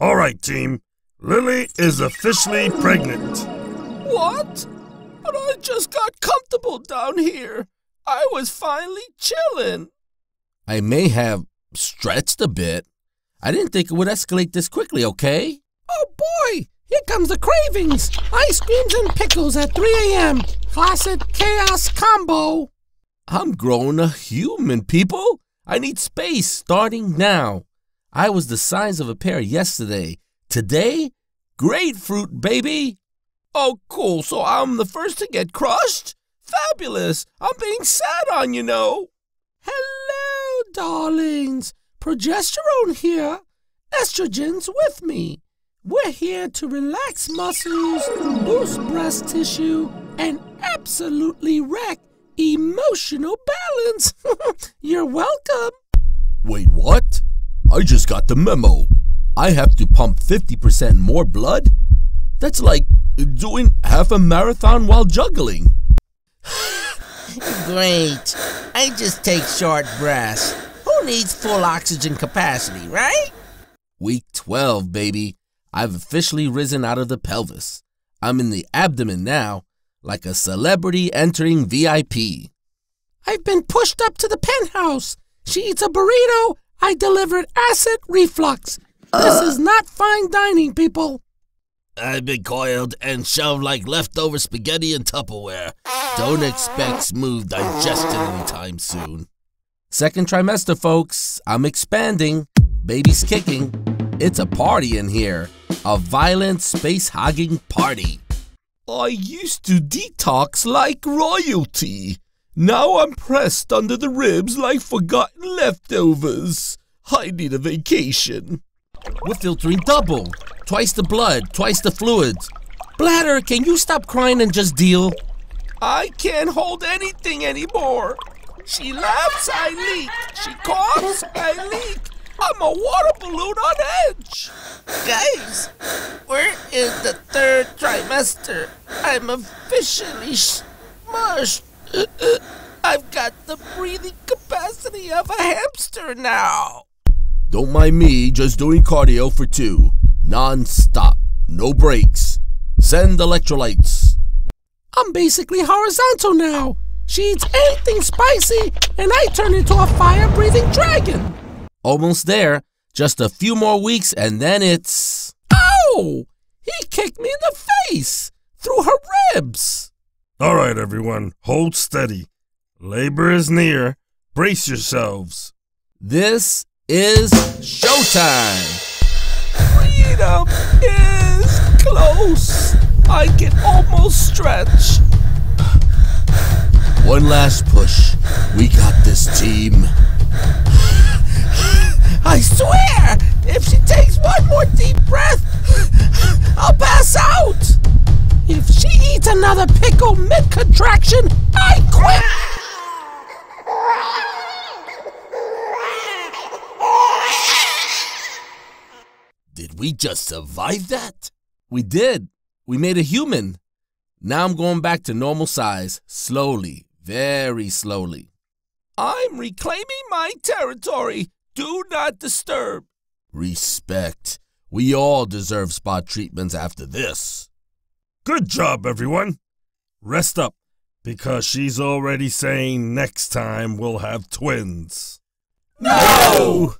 All right, team. Lily is officially pregnant. What? But I just got comfortable down here. I was finally chilling. I may have stretched a bit. I didn't think it would escalate this quickly, okay? Oh boy! Here comes the cravings! Ice creams and pickles at 3 a.m. Classic chaos combo! I'm growing a human, people. I need space starting now. I was the size of a pear yesterday. Today, grapefruit, baby. Oh, cool. So I'm the first to get crushed? Fabulous. I'm being sad on, you know. Hello, darlings. Progesterone here. Estrogen's with me. We're here to relax muscles, boost breast tissue, and absolutely wreck emotional balance. You're welcome. Wait, what? I just got the memo. I have to pump 50% more blood? That's like doing half a marathon while juggling. Great. I just take short breaths. Who needs full oxygen capacity, right? Week 12, baby. I've officially risen out of the pelvis. I'm in the abdomen now, like a celebrity entering VIP. I've been pushed up to the penthouse. She eats a burrito. I delivered acid reflux. This is not fine dining, people. I've been coiled and shoved like leftover spaghetti in Tupperware. Don't expect smooth digestion anytime soon. Second trimester, folks. I'm expanding. Baby's kicking. It's a party in here. A violent space hogging party. I used to detox like royalty. Now I'm pressed under the ribs like forgotten leftovers. I need a vacation. We're filtering double. Twice the blood, twice the fluids. Bladder, can you stop crying and just deal? I can't hold anything anymore. She laughs, I leak. She coughs, I leak. I'm a water balloon on edge. Guys, we're the third trimester. I'm officially smushed. I've got the breathing capacity of a hamster now. Don't mind me, just doing cardio for two. Non-stop. No breaks. Send electrolytes. I'm basically horizontal now. She eats anything spicy, and I turn into a fire-breathing dragon. Almost there. Just a few more weeks, and then it's... Ow! He kicked me in the face! Through her ribs! All right, everyone, hold steady. Labor is near. Brace yourselves. This is showtime! Freedom is close. I can almost stretch. One last push. We got this team. I swear, if she another pickle mid contraction, I quit. Did we just survive that? We did. We made a human. Now I'm going back to normal size, slowly, very slowly. I'm reclaiming my territory. Do not disturb. Respect. We all deserve spot treatments after this. Good job, everyone. Rest up, because she's already saying next time we'll have twins. No!